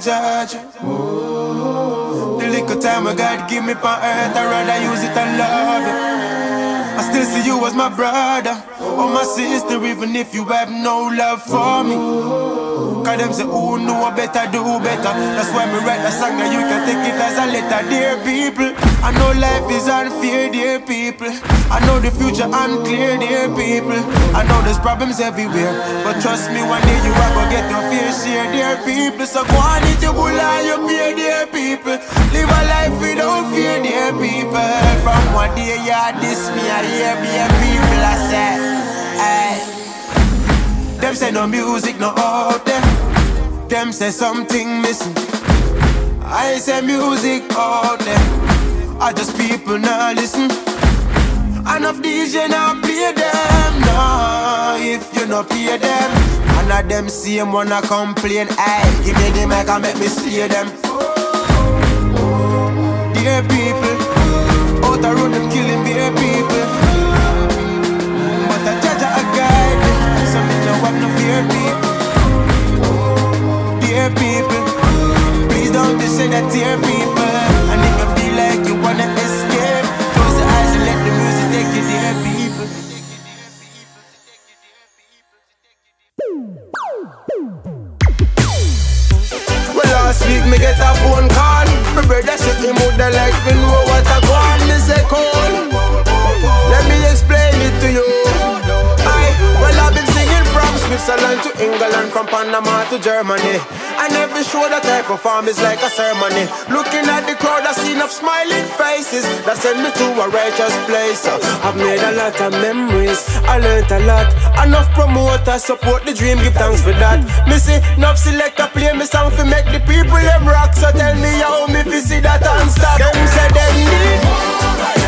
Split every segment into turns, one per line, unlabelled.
judge you? The little time I God give me on earth, I'd rather use it and love you. I still see you as my brother or my sister, even if you have no love for me. Cause them say, who know better, do better. That's why me write a song and you can take it as a letter, dear people. I know life is unfair, dear people. I know the future unclear, dear people. I know there's problems everywhere, but trust me, one day you are gonna get your fair share, dear people. So go on, eat your bull and your beer, dear people. Live a life without fear, dear people. From one day you diss me, I hear dear people. I say, hey. Them say no music no out there. Them say something missing. I say music out there. I just people now listen. Enough DJ now play them. No, if you not play them, none of them same wanna complain. Hey, give me the mic and make me see them. Dear people, out the road them killing dear people. But I judge a guide so me no have no fear people. Dear people, please don't just say that dear people. Me get a phone call. My brother said him would like to know what I want. Me say call. Switzerland to England, from Panama to Germany. And every show that I perform is like a ceremony. Looking at the crowd, I see enough smiling faces that send me to a righteous place. I've made a lot of memories, I learned a lot. Enough promoters support the dream, give thanks for that. See enough selector play me song for make the people them rock. So tell me how me see that and stop. Them say them need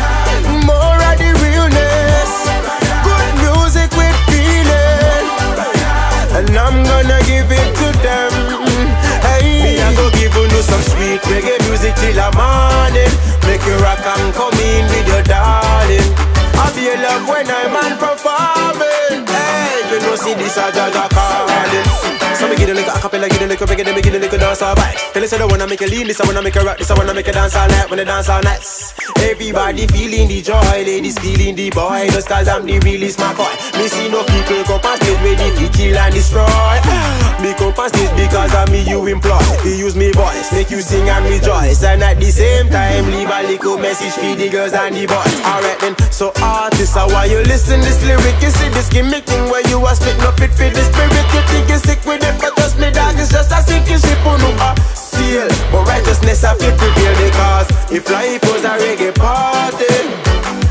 sweet reggae music till the morning, make you rock and come in with your darling. I be a love when I'm on performing. Hey, you know see this a Jaja calling. So me give a little acapella, give a little reggae, then me give a little dance all vibe. Tell us I wanna make a lean, this I wanna make a rock, this I wanna make a dance all night, the dance all nights. Everybody feeling the joy, ladies feeling the boy, just cause I'm the realest my boy. Me see no people come past stage ready to kill and destroy. Come past stage because of me you employ. You use me voice, make you sing and rejoice, and at the same time leave a little message for the girls and the boys. Alright then, so artists, how why you listen this lyric? You see this gimmick thing where you are spit no fit for the spirit. You think you're sick with it, but trust me, dog, it's just a sinking ship on a seal. But righteousness I feel prevail because if life was a reggae party,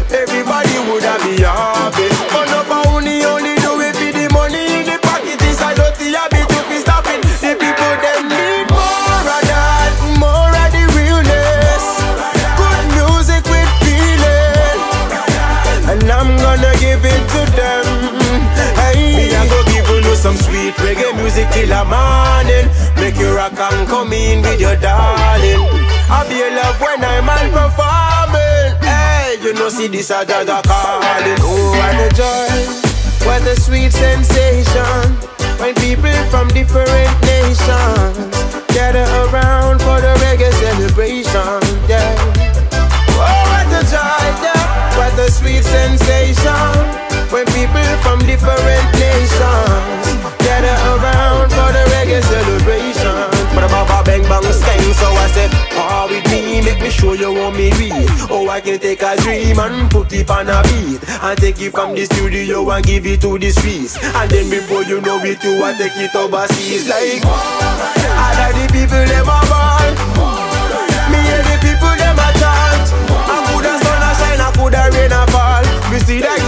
everybody would have be happy. But no only sweet reggae music till the morning. Make you rock and come in with your darling. I'll be a love when I'm on performing. Hey, you know, see this a Jaja calling. Oh, what a joy, what a sweet sensation. When people from different nations gather around for the reggae celebration. Yeah. Oh, what a joy, yeah. What a sweet sensation. When people from different nations gather around for the reggae celebration. But about bang bang skang, so I said, ah with me, make me show you what me read. Oh, I can take a dream and put it on a beat, and take it from the studio and give it to the streets. And then before you know it, you want take it overseas. Like, all of the people them a ball, me and the people them a chant. I coulda sun a shine, I coulda rain a fall. Me see that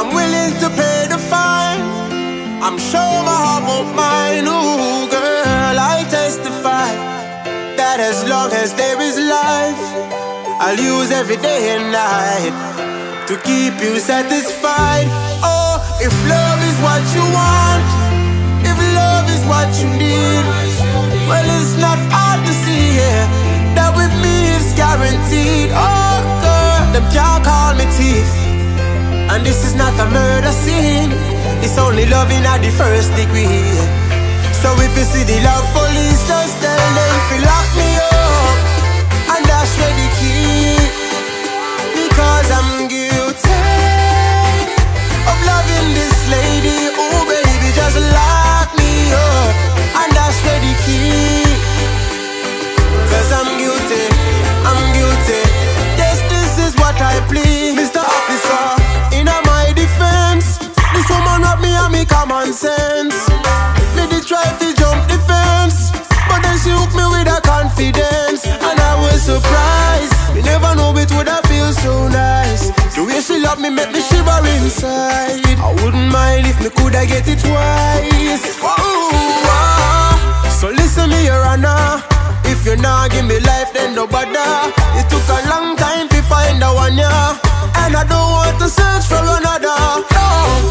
I'm willing to pay the fine. I'm sure my heart won't mind. Ooh, girl, I testify that as long as there is life, I'll use every day and night to keep you satisfied. Oh, if love is what you want, if love is what you need, well, it's not hard to see, yeah. That with me is guaranteed. Oh, girl, them can't call me thief. And this is not a murder scene. It's only loving at the first degree. So if you see the love police, just tell them you lock me up and dash where the key. Because I'm guilty of loving this lady. Oh baby, just lock me up and dash where the key. Cause I'm me make me shiver inside. I wouldn't mind if me coulda get it twice. Ooh, ah. So listen me, your honor. If you not give me life, then no bother. It took a long time to find the one, yeah. And I don't want to search for another. No,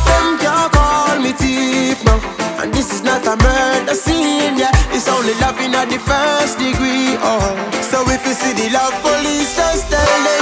them can't call me thief, no. And this is not a murder scene, yeah. It's only loving at the first degree, oh. So if you see the love police, just tell them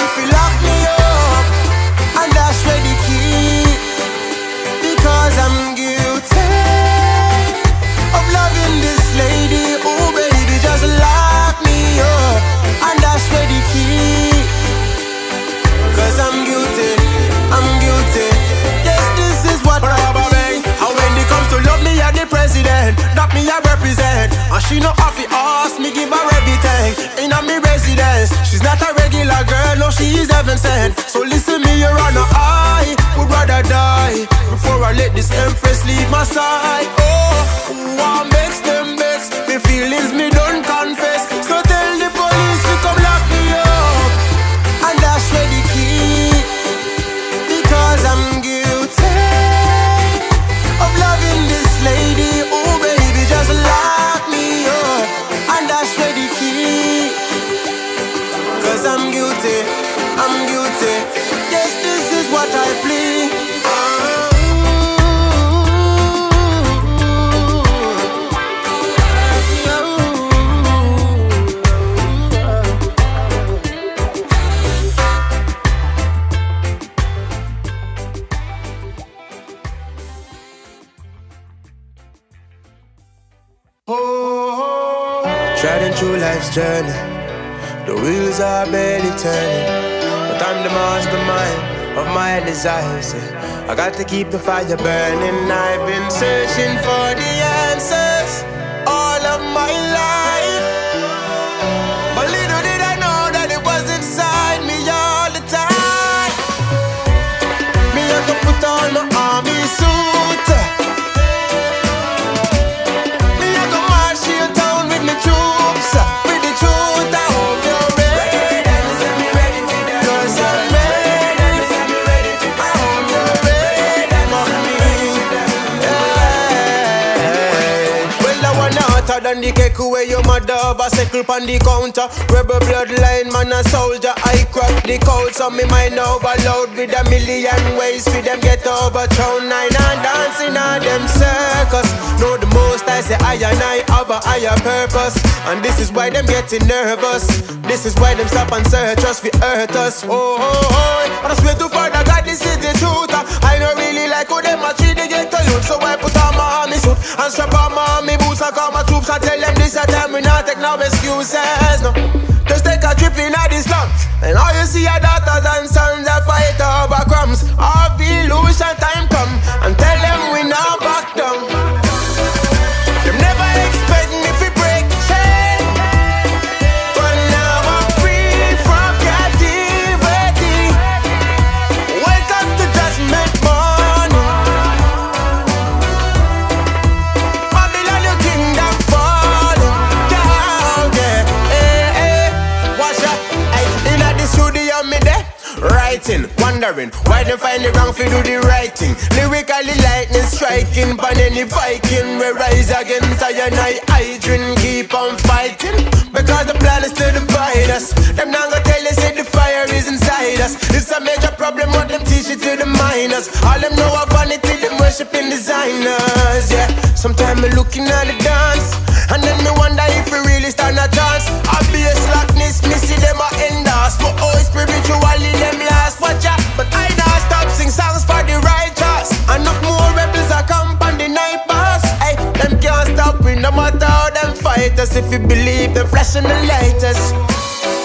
heaven sent. So listen me, your honor, I would rather die before I let this empress leave my side. Oh, what makes them life's journey, the wheels are barely turning. But I'm the mastermind of my desires. yeah. I got to keep the fire burning. I've been searching for the answers all of my life. But little did I know that it was inside me all the time. Me have to put on my army suit. Me have to march your town with me troops. Hotter than the cake where your mother have a bicycle on the counter. Rebel bloodline, man, a soldier. I crack the code, so me mind overload with a million ways for them get overthrown. Nine and dancing on them circus. Know the most I say I and I have a higher purpose. And this is why them getting nervous. This is why them stop and search us for hurt us. Oh, oh, oh. And I swear to Father God, this is the truth. I don't really like how them a treat the ghetto youth. So I put on my army suit and strap on my army I tell them this a time we not take no excuses. No. Just take a trip in the slums And all you see are daughters and sons that fight over crumbs All illusion time come And tell them we not wondering why they find it wrong to do the right thing. Lyrically lightning striking, but any Viking we rise against I and I, I drink, keep on fighting. Because the plan is to divide us. Them not gonna tell you say the fire is inside us. It's a major problem what them teach it to the minors. All them know of vanity, them worshiping designers. Yeah, sometimes me looking at the dance, and then me wonder if we really stand a chance. Obvious slackness, me see them a end us. But how them fight us. If you believe them and the lighters.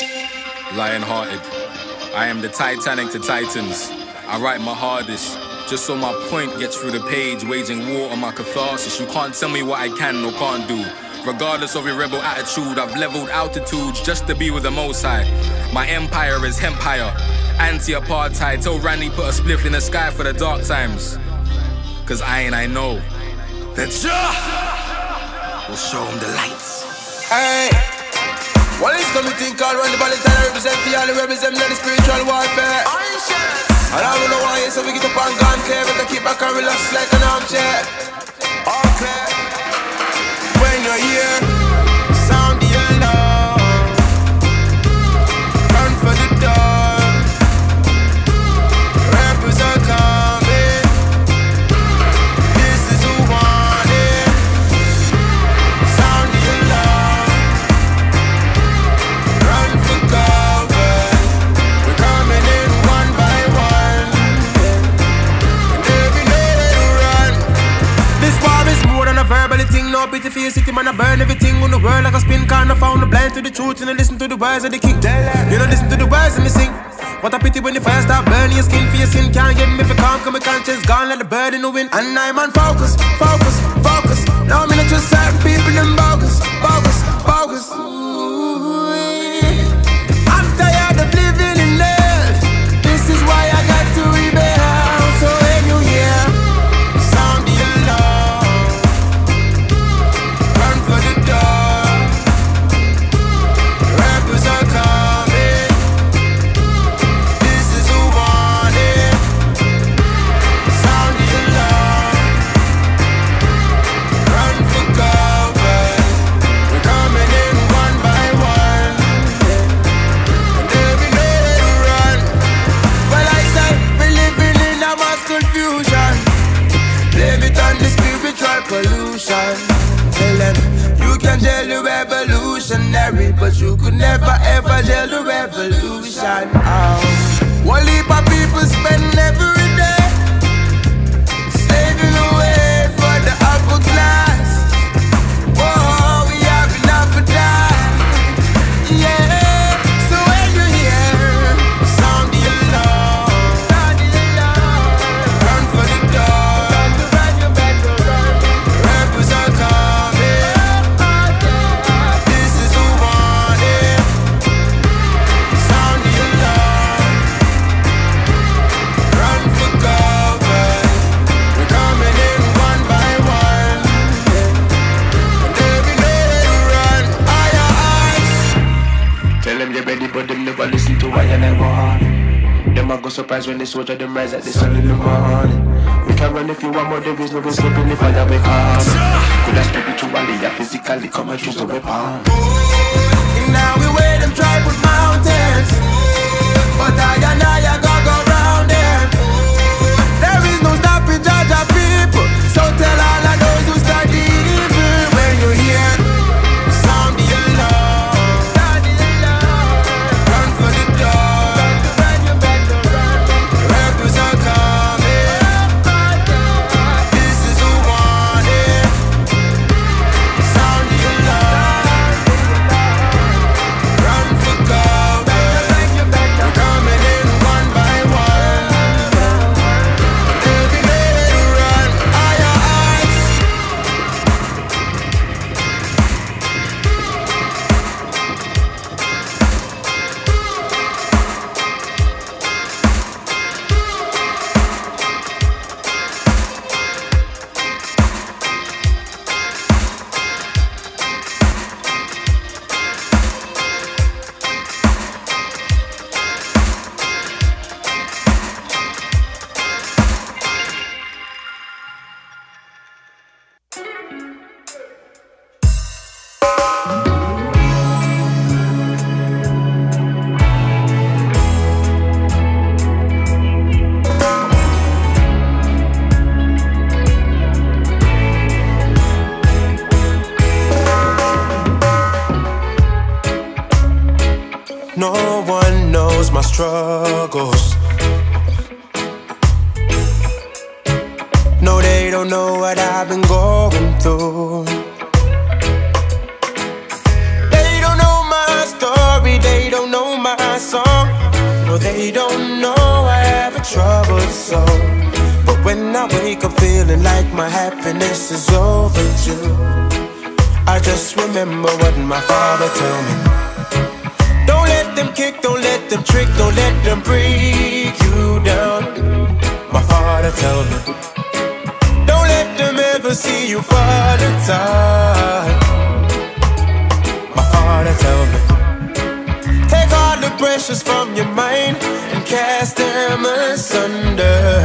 Lion-hearted. I am the Titanic to Titans. I write my hardest, just so my point gets through the page, waging war on my catharsis. You can't tell me what I can or can't do. Regardless of your rebel attitude, I've leveled altitudes just to be with the most high. My empire is hempire, anti-apartheid. Tell Randy put a spliff in the sky for the dark times. Cause I ain't I know that Jah will show him the lights.
Hey, what is coming thing called when the body tell represent the all the rebels the spiritual warfare. And I don't know why so we get up and gone clear, but I keep back and relax like an armchair. All clear. When you're here, pity for your city, man. I burn everything on the world like a spin car. I found the blind to the truth and I listen to the words of the king. You don't listen to the words and me sing. What a pity when the fire start burning your skin for your sin. Can't get me if you can't come, my conscience gone like the bird in the wind. And I'm on focus, focus, focus. Now I'm in just certain people in bogus, bogus, bogus. listen to why you never go hard. Them I go surprise when they switch them rise at the sun in the morning. We can run if you want more, there is no way slipping if I have a card. Could I step it to Wally, physically come and choose the weapon. And now we wear them tribal mountains. But I and I are No one knows my struggles. No, they don't know what I've been going through. They don't know my story, they don't know my song. No, they don't know I have a troubled soul. But when I wake up feeling like my happiness is overdue, I just remember what my father told me them kick, don't let them trick, don't let them break you down. My father tell me, don't let them ever see you fall time My father tell me, take all the pressures from your mind and cast them asunder.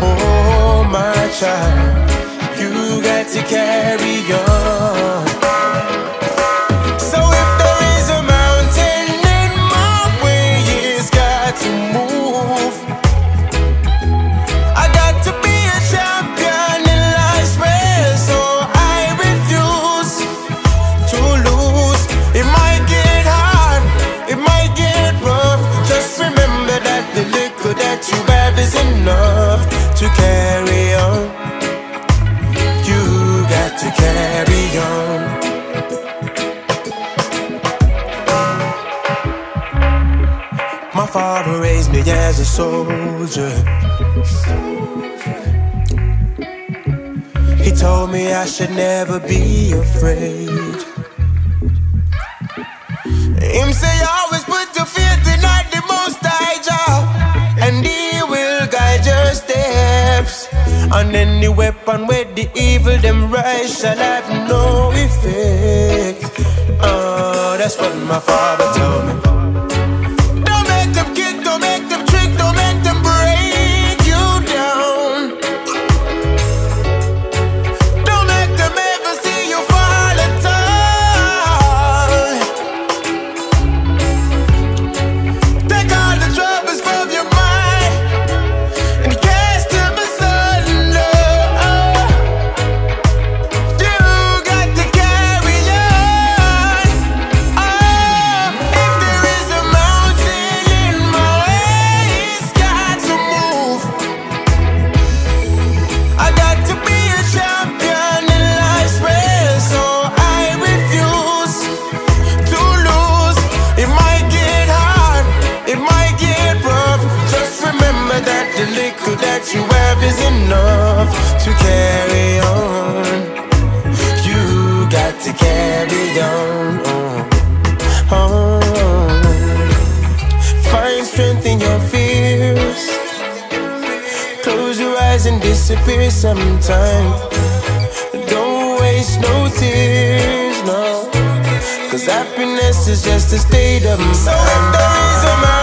Oh my child, you got to carry on. I should never be afraid. Him say always put your faith in tonight the most high job, and he will guide your steps. And any weapon where the evil them rise shall have no effect. Oh, that's what my father told me. disappear sometime. Don't waste no tears, no. Cause happiness is just a state of mind.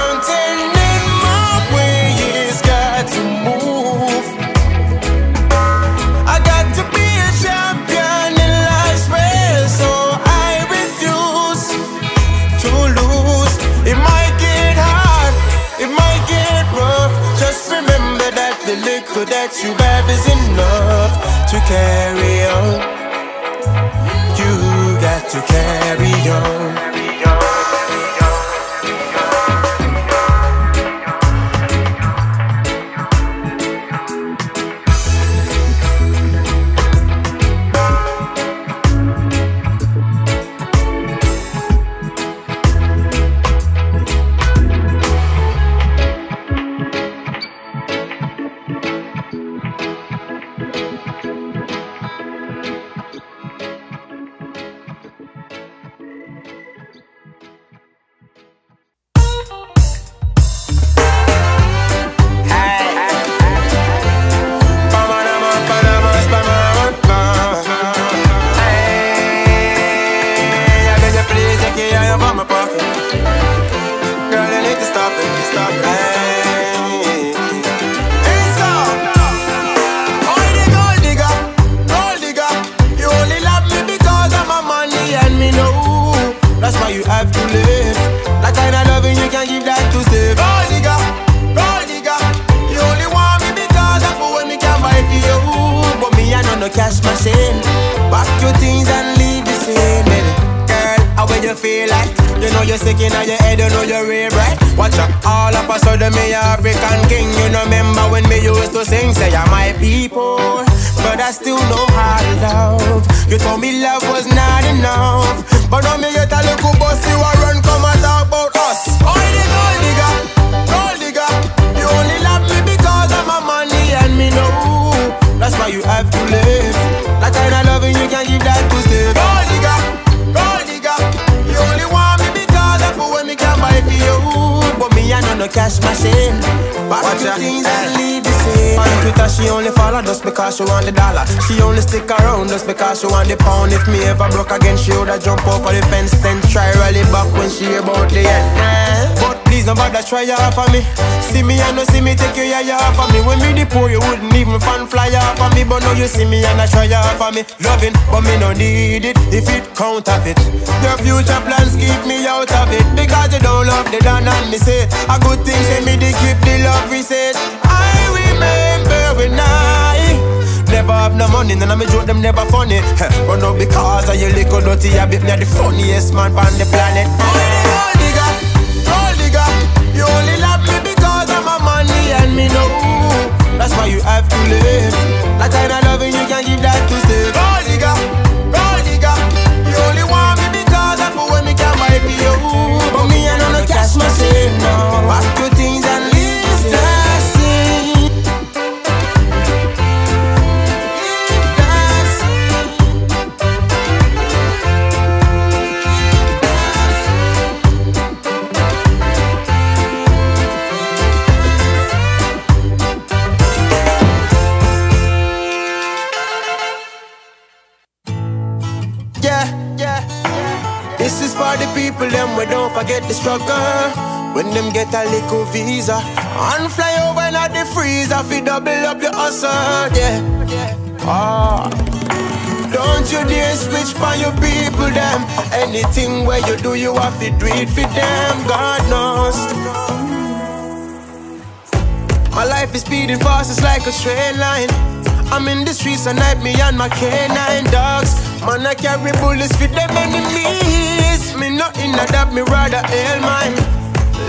That you have is enough to carry on. feel like? You know you're sick in your head,
you know you're real bright. Watch out, all of a sudden me African king. You know remember when me used to sing Say I'm my people, but I still know how to love. You told me love was not enough But now me get a little bossy you a run, come and talk about us.
Oh, the gold digger, gold digger You
only love me because of my money and me know. That's why you have to live. That kind of loving you can give that to she only follows us because
she want the dollar. She only stick around just because she wants the pound. If me ever broke again, she woulda jump over the fence Then try rally back bother try off of me. See me and no see me take your eye off of me. When me the poor, you wouldn't even fan fly off of me. But now you see me and I try off of me. Loving, but me no need it If it counterfeit Your future plans keep me out of it. Because you don't love the done and me say A good thing say me they keep the love reset I remember when I never have no money, none of me joke them never funny. but no because of your little dirty habit, me the funniest man on the planet. You only love me because of my money and me know that's why you have to live. That kind of loving you can give that to stay. Gold digger, gold digger, you only want me because of what me can buy for you. But me I know no cash machine, no. Forget the struggle. When them get a little visa and fly over in the freezer, fi double up your hustle, yeah. Ah. Don't you dare switch for your people them. Anything where you do, you have to do it for them. God knows. My life is speeding fast, it's like a straight line. I'm in the streets at night, me and my canine dogs. Man, I carry bullets for them enemies. Me nothing that me rather hail mine.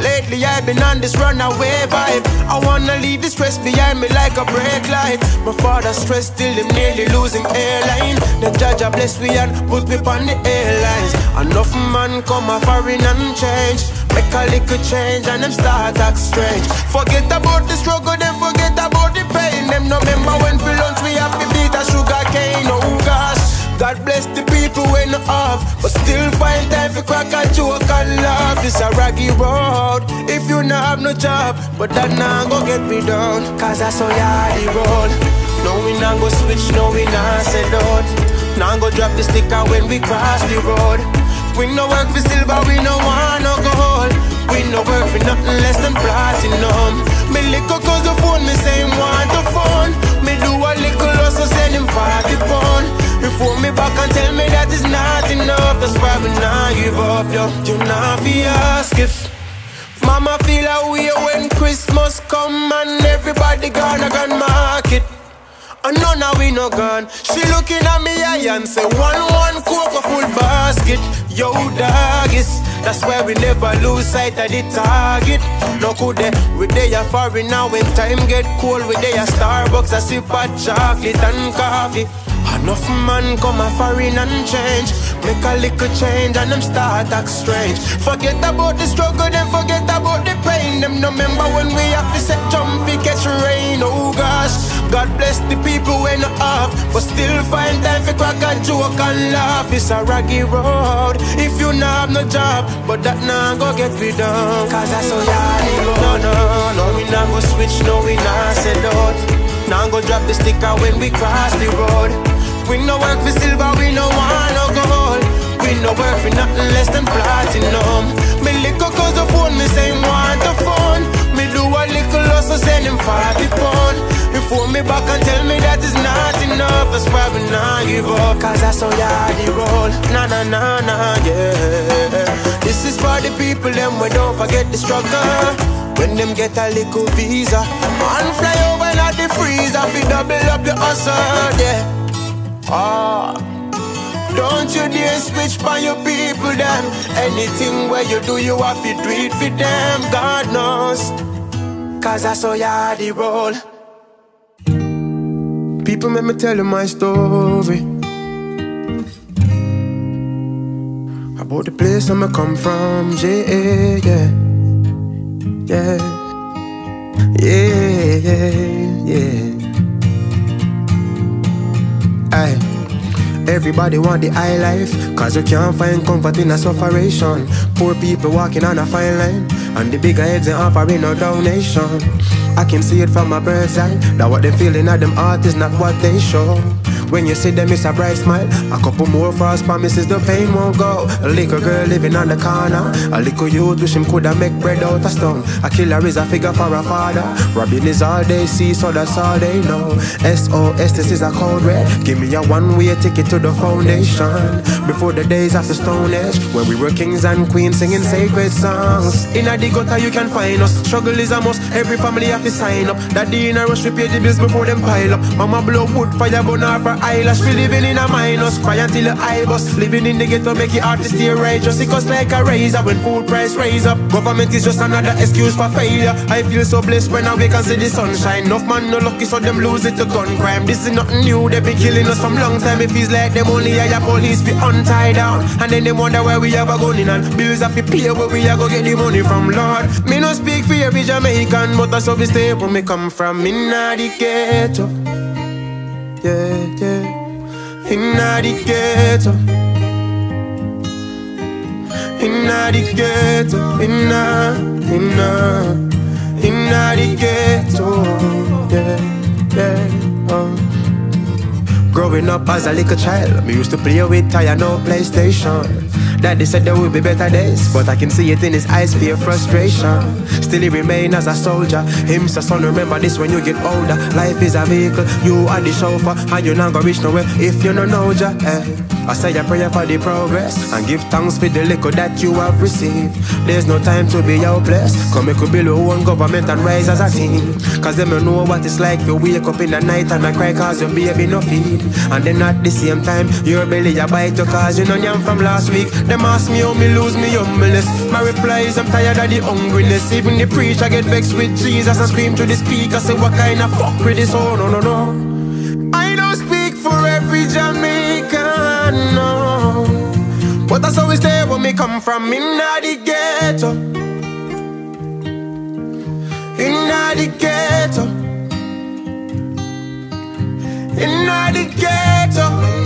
Lately I've been on this runaway vibe. I wanna leave the stress behind me like a brake light. My father stressed till him nearly losing airline. The judge I bless me and put me on the airlines. Enough man come a foreign and change. Make a little change and them start act strange. Forget about the struggle, then forget about the pain. Them no remember when for lunch we have to beat a sugar cane. Oh gosh. God bless the people when not off, but still find time for crack a joke and laugh. It's a raggy road if you not have no job, but that now go get me down. Cause I saw ya the road. No, we not go switch, no, we not send out. Now go drop the sticker when we cross the road. We no work for silver, we no want no gold. We no work for nothing less than platinum. Me little cause the phone, me say want the phone. Me do a little also send him 40 pound. You phone me back and tell me that it's not enough. That's why we not give up, yo. You not be ask if Mama feel a way when Christmas come and everybody gonna Market, and none of we no gone. She looking at me eye and say one one coke full basket. Yo doggies, that's why we never lose sight of the target. No could they, we they are foreign now when time get cold. We they are Starbucks, I sip hot chocolate and coffee. Enough man come a foreign and change. Make a little change and them start act strange. Forget about the struggle, then forget about the pain. Them no remember when we have to set jump, it catch rain. Oh gosh, God bless the people when off But still find time for crack a joke and laugh. It's a raggy road if you not have no job But that now go get me done Cause that's so yeah, No, no, no, we not go switch, no, we not sell out Now i'm go drop the sticker when we cross the road we no work for silver, we no want no gold. We no work for nothing less than platinum. Me little cause the phone, me say want a phone. Me do a little also send him 40 pound. Before me back and tell me that is not enough. That's why we not give up. Cause that's how you roll. Na na na na, yeah. This is for the people, them we don't forget the struggle. When them get a little visa, man fly over not the freezer, fi double up the hustle, yeah. Ah, don't you dare switch by your people, them. Anything where you do, you have to do it for them. God knows. Cause I saw ya the roll. People make me tell you my story. About the place I'm gonna come from, yeah, yeah, yeah, yeah, yeah. Aye. Everybody want the high life, cause you can't find comfort in a sufferation. Poor people walking on a fine line, and the bigger heads ain't offering no donation. I can see it from my bird's eye, that what they feeling at them art is not what they show. When you see them, it's a bright smile. A couple more false promises, the pain won't go. A little girl living on the corner. A little youth wish him coulda make bread out of stone. A killer is a figure for a father. Robbing is all they see, so that's all they know. SOS, this is a code red. Give me a one-way ticket to the foundation. Before the days of the Stone Age, when we were kings and queens singing sacred songs. In a gutter you can find us. Struggle is a must. Every family have to sign up. Daddy in a rush, we pay the bills before them pile up. Mama blow wood, fire burn for eyelash We living in a minus. Cry until the eye bust. Living in the ghetto make it hard to stay righteous It costs like a razor when food price raise up. Government is just another excuse for failure. I feel so blessed when I wake and see the sunshine. Enough man no lucky so them lose it to gun crime. This is nothing new, they been killing us from long time. It feels like them only hire police fi untie down And then they wonder where we ever going and Bills have to pay where we are go get the money from Lord. Me no speak for every Jamaican But that's how we stay where me come from. In the ghetto yeah, yeah. Inna the ghetto. Inna the ghetto. Inna, inna, inna the ghetto. Yeah, yeah. Oh. Growing up as a little child, me used to play with tire, no PlayStation. Daddy said there will be better days, but I can see it in his eyes, fear, frustration. Still he remain as a soldier. Him says, son, remember this when you get older. Life is a vehicle, you are the chauffeur, and you're not gonna reach nowhere if you don't know ya. Eh. I say a prayer for the progress, and give thanks for the liquor that you have received. There's no time to be hopeless. Come we could build our own government and rise as a team. Cause them don't know what it's like to wake up in the night and I cry cause your baby no feed. And then at the same time, your belly a bite you cause you know yam from last week. Them ask me how me lose me humbleness. My reply is I'm tired of the hungriness. Even the preacher get vexed with Jesus and scream to the speaker. Say what kind of fuck with this? Oh no no no. I don't speak for every Jamaican, no. But that's always there when me come from in the ghetto. In the ghetto. In the ghetto.